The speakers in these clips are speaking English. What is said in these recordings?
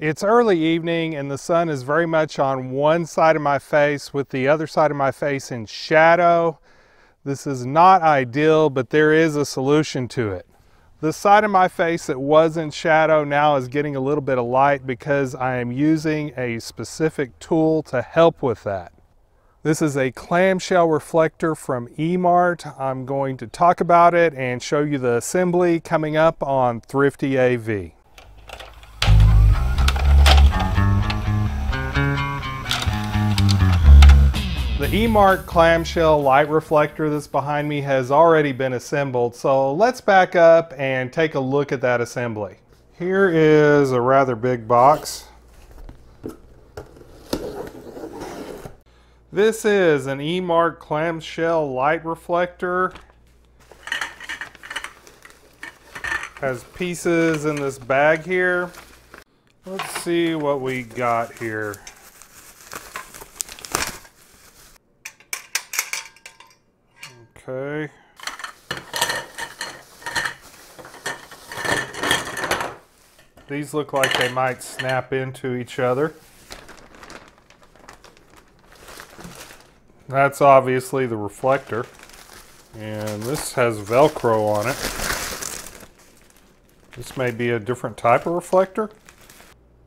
It's early evening and the sun is very much on one side of my face with the other side of my face in shadow. This is not ideal, but there is a solution to it. The side of my face that was in shadow now is getting a little bit of light because I am using a specific tool to help with that. This is a clamshell reflector from eMart. I'm going to talk about it and show you the assembly coming up on Thrifty AV. The eMart clamshell light reflector that's behind me has already been assembled, so let's back up and take a look at that assembly. Here is a rather big box. This is an eMart clamshell light reflector. Has pieces in this bag here. Let's see what we got here. Okay. These look like they might snap into each other. That's obviously the reflector. And this has Velcro on it. This may be a different type of reflector.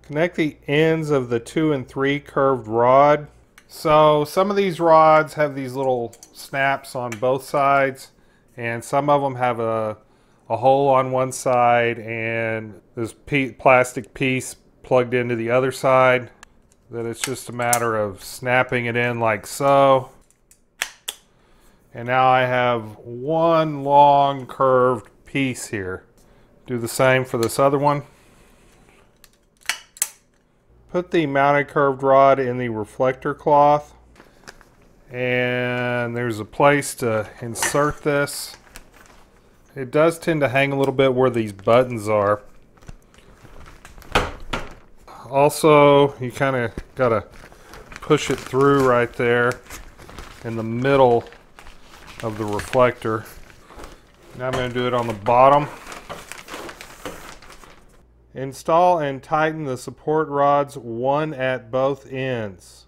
Connect the ends of the two and three curved rod so some of these rods have these little snaps on both sides and some of them have a, a hole on one side and this plastic piece plugged into the other side that it's just a matter of snapping it in like so. And now I have one long curved piece here. Do the same for this other one. Put the mounted curved rod in the reflector cloth and there's a place to insert this. It does tend to hang a little bit where these buttons are. Also, you kind of got to push it through right there in the middle of the reflector. Now I'm going to do it on the bottom. Install and tighten the support rods one at both ends.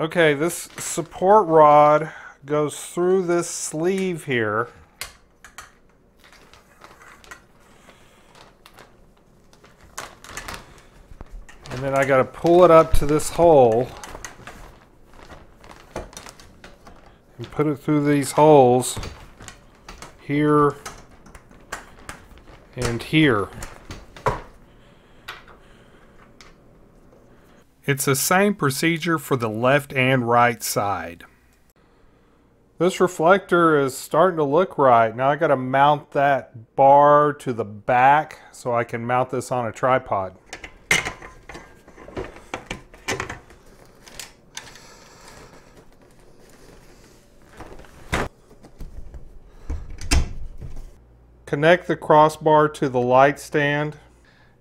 Okay, this support rod goes through this sleeve here. And then I got to pull it up to this hole and put it through these holes here and here. It's the same procedure for the left and right side. This reflector is starting to look right. Now I got to mount that bar to the back so I can mount this on a tripod. Connect the crossbar to the light stand.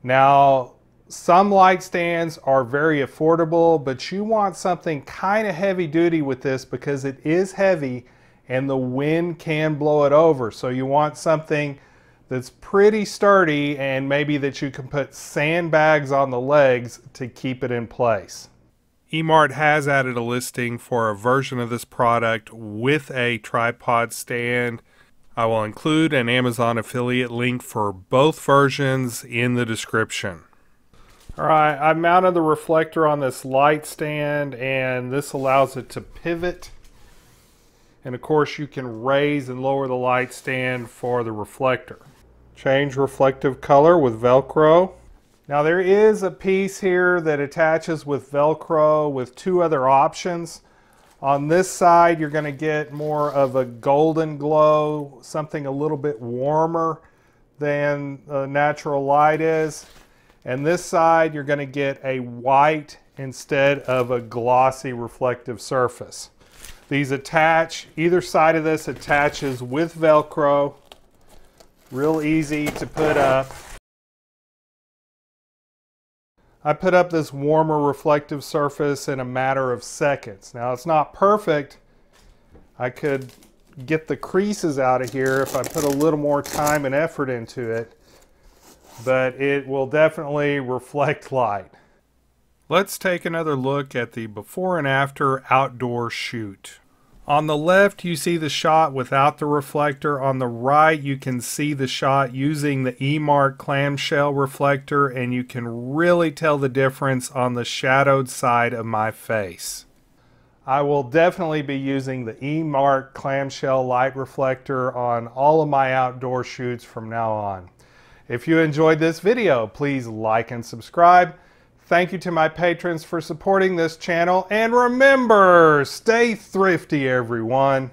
Now some light stands are very affordable, but you want something kind of heavy duty with this because it is heavy and the wind can blow it over. So you want something that's pretty sturdy and maybe that you can put sandbags on the legs to keep it in place. eMart has added a listing for a version of this product with a tripod stand. I will include an Amazon affiliate link for both versions in the description. All right, I mounted the reflector on this light stand and this allows it to pivot. And of course you can raise and lower the light stand for the reflector. Change reflective color with Velcro. Now there is a piece here that attaches with Velcro with two other options. On this side you're going to get more of a golden glow, something a little bit warmer than the natural light is. And this side, you're going to get a white instead of a glossy reflective surface. These attach, either side of this attaches with Velcro. Real easy to put up. I put up this warmer reflective surface in a matter of seconds. Now it's not perfect. I could get the creases out of here if I put a little more time and effort into it but it will definitely reflect light. Let's take another look at the before and after outdoor shoot. On the left, you see the shot without the reflector. On the right, you can see the shot using the eMart clamshell reflector, and you can really tell the difference on the shadowed side of my face. I will definitely be using the eMart clamshell light reflector on all of my outdoor shoots from now on. If you enjoyed this video, please like and subscribe. Thank you to my patrons for supporting this channel. And remember, stay thrifty, everyone.